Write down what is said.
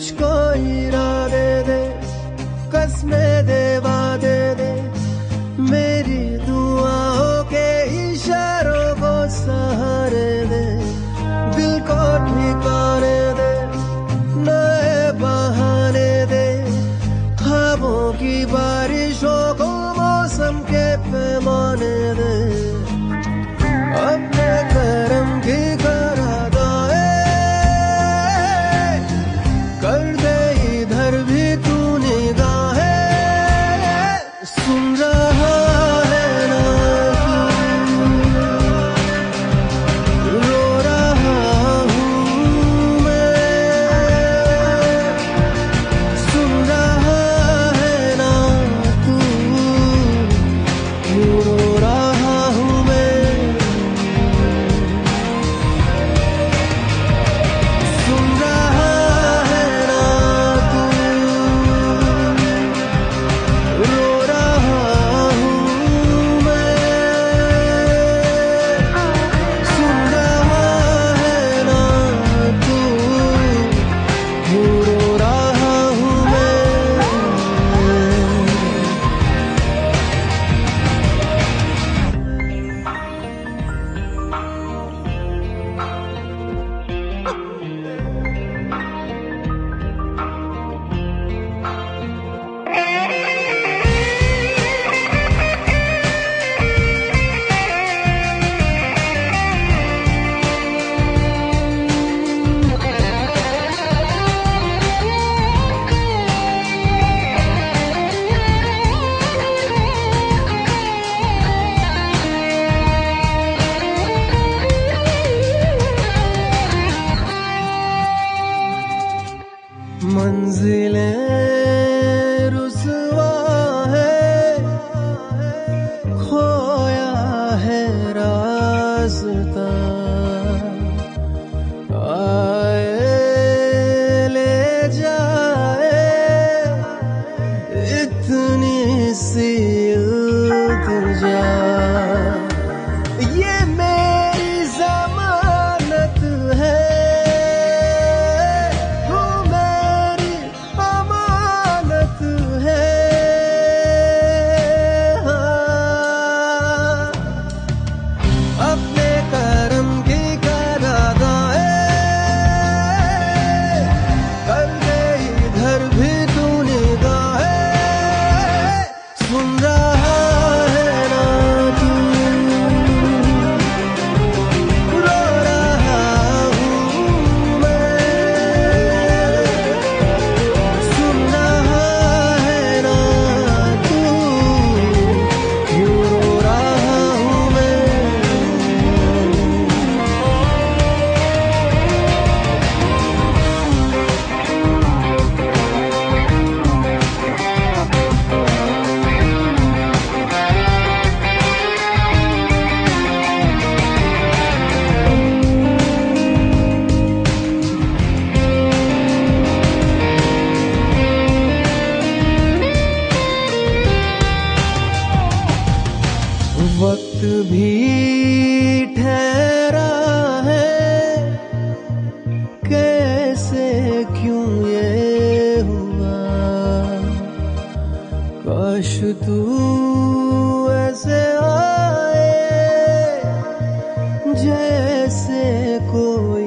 suç gayrı you. काश तू ऐसे आए जैसे कोई